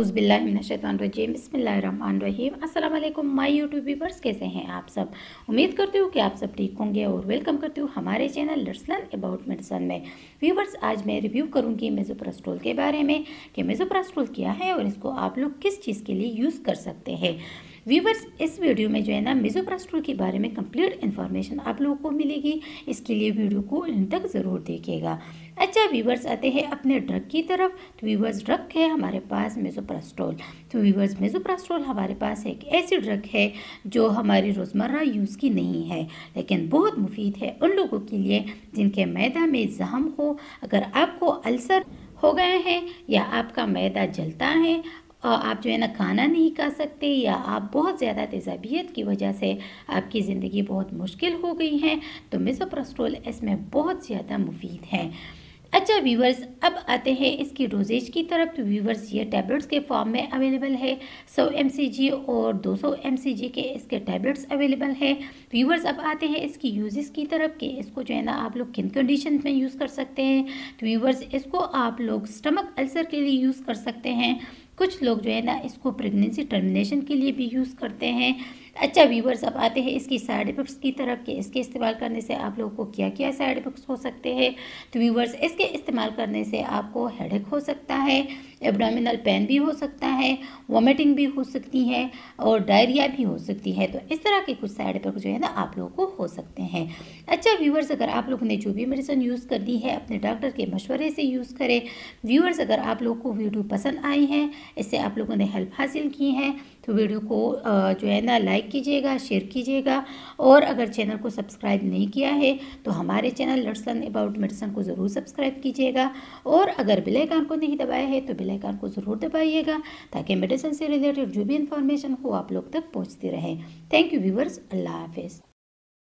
उज़बिल्लिनशैतानरजीम बसमीम अल्लाम my YouTube viewers कैसे हैं आप सब? उम्मीद करती हूँ कि आप सब ठीक होंगे और वेलकम करती हूँ हमारे चैनल लर्सलन अबाउट मेडिसन में। व्यूवर्स आज मैं रिव्यू करूँगी मेज़ोप्रास्टोल के बारे में, कि मेज़ोप्रास्टोल क्या है और इसको आप लोग किस चीज़ के लिए यूज़ कर सकते हैं। व्यूवर्स इस वीडियो में जो है ना मेजोप्रास्टोल के बारे में कंप्लीट इन्फॉर्मेशन आप लोगों को मिलेगी। इसके लिए वीडियो को इन तक ज़रूर देखिएगा। अच्छा व्यूवर्स आते हैं अपने ड्रग की तरफ़। तो व्यूवर्स ड्रग है हमारे पास मेजोप्रास्टोल तो व्यूवर्स मेजोप्रास्टोल हमारे पास एक ऐसी ड्रग है जो हमारी रोज़मर्रा यूज़ की नहीं है, लेकिन बहुत मुफीद है उन लोगों के लिए जिनके मैदा में जहम हो। अगर आपको अल्सर हो गए हैं या आपका मैदा जलता है आप जो है ना खाना नहीं खा सकते या आप बहुत ज़्यादा तेज़ाबियत की वजह से आपकी ज़िंदगी बहुत मुश्किल हो गई है तो मिसोप्रस्ट्रोल इसमें बहुत ज़्यादा मुफीद है। अच्छा व्यूवर्स अब आते हैं इसकी डोजेज की तरफ़। तो व्यूवर्स ये टैबलेट्स के फॉर्म में अवेलेबल है। 100 एम और 200 एम के इसके टैबलेट्स अवेलेबल है। व्यूवर्स अब आते हैं इसकी यूजेस की तरफ़ कि इसको जो है ना आप लोग किन कंडीशन में यूज़ कर सकते हैं। तो व्यूवर्स इसको आप लोग स्टमक अल्सर के लिए यूज़ कर सकते हैं। कुछ लोग जो है ना इसको प्रेगनेंसी टर्मिनेशन के लिए भी यूज़ करते हैं। अच्छा व्यूवर्स अब आते हैं इसकी साइड इफ़ेक्ट्स की तरफ़ कि इसके इस्तेमाल करने से आप लोगों को क्या क्या साइड इफ़ेक्ट्स हो सकते हैं। तो व्यूवर्स इसके इस्तेमाल करने से आपको हेडेक हो सकता है एबडामिनल पेन भी हो सकता है वॉमिटिंग भी हो सकती है और डायरिया भी हो सकती है। तो इस तरह के कुछ साइड इफ़ेक्ट जो है ना, आप लोगों को हो सकते हैं। अच्छा व्यूवर्स अगर आप लोगों ने जो भी मेडिसिन यूज़ कर दी है, अपने डॉक्टर के मशवरे से यूज़ करें। व्यूवर्स अगर आप लोग को वीडियो पसंद आई हैं, इससे आप लोगों ने हेल्प हासिल की है तो वीडियो को जो है ना लाइक कीजिएगा शेयर कीजिएगा और अगर चैनल को सब्सक्राइब नहीं किया है तो हमारे चैनल लर्सन अबाउट मेडिसन को ज़रूर सब्सक्राइब कीजिएगा और अगर बिलेकान को नहीं दबाया है तो बिलेकान को ज़रूर दबाइएगा ताकि मेडिसन से रिलेटेड जो भी इन्फॉर्मेशन हो आप लोग तक पहुँचती रहे। थैंक यू व्यूवर्स अल्लाह हाफिज़